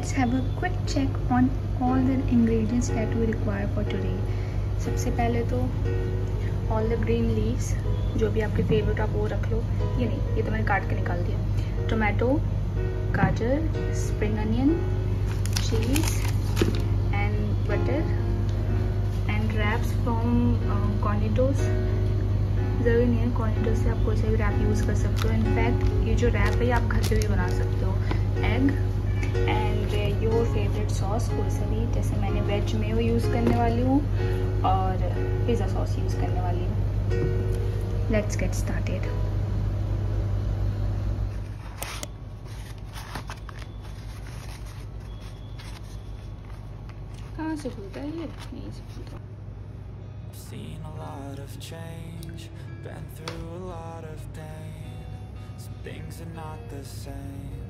let's have a quick check on all the ingredients that we require for today. सबसे पहले तो all the green leaves जो भी आपके फेवरेट आप वो रख लो। ये नहीं, ये तो मैंने काट के निकाल दिया। टोमेटो गाजर spring onion cheese and butter and wraps from Cornitos ज़रूरी नहीं है कॉर्निटोस से आप कोई सा भी रैप यूज़ कर सकते हो। इनफैक्ट ये जो रैप है, ये आप घर पे भी बना सकते हो। Egg and your favourite sauce कोई सा भी जैसे मैंने वेज में वो यूज़ करने वाली हूँ और पिज़्ज़ा सॉस यूज़ करने वाली हूँ। लेट्स गेट स्टार्टेड कहाँ से खुलता है ये? यहीं से खुलता Seen a lot of change, been through a lot of pain. Some things are not the same.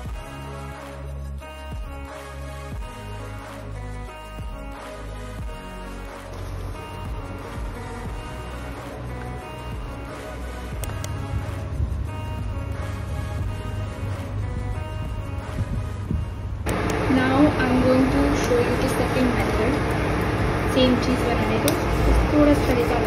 Same चीज़ बनाने को थोड़ा सा तरीका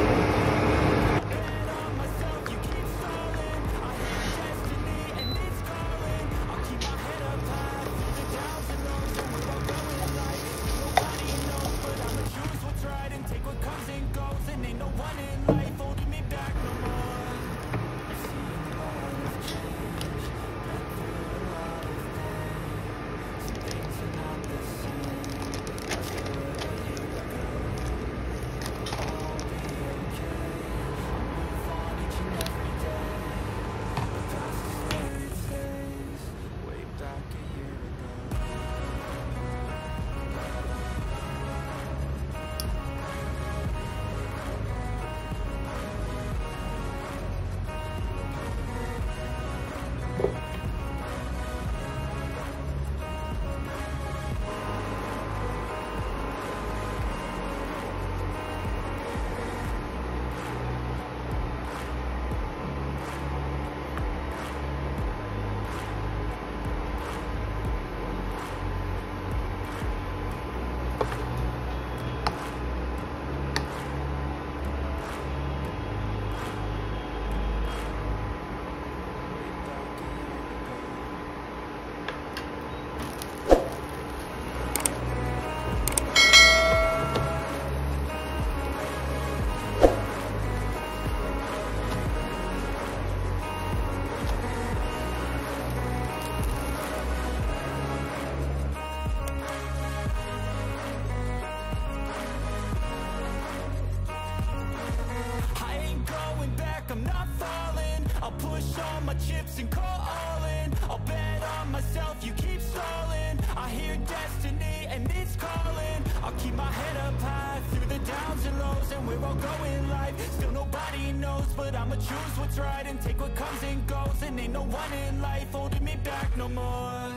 my chips and call all in. I'll bet on myself, you keep stalling. I hear destiny and it's calling. I'll keep my head up high through the downs and lows, and we're all going live. Still nobody knows, but I'ma choose what's right and take what comes and goes. And ain't no one in life holding me back no more.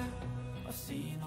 I've seen